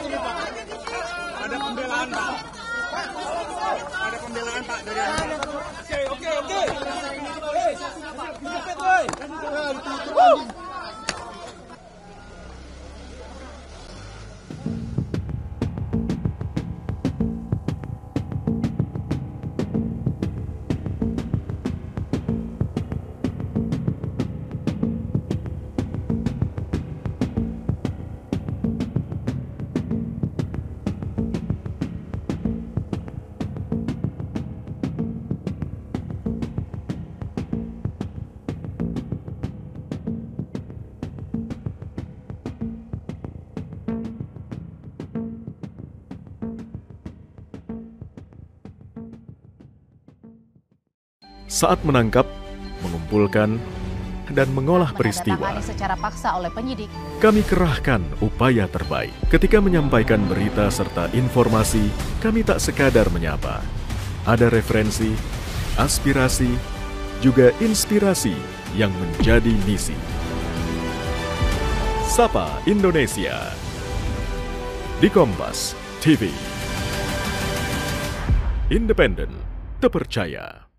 Ada pembelaan Pak. Ada pembelaan Pak dari Anda. Oke, oke, oke. Saat menangkap, mengumpulkan, dan mengolah peristiwa, secara paksa oleh penyidik. kami kerahkan upaya terbaik. Ketika menyampaikan berita serta informasi, kami tak sekadar menyapa. Ada referensi, aspirasi, juga inspirasi yang menjadi misi. Sapa Indonesia di Kompas TV. Independen, terpercaya.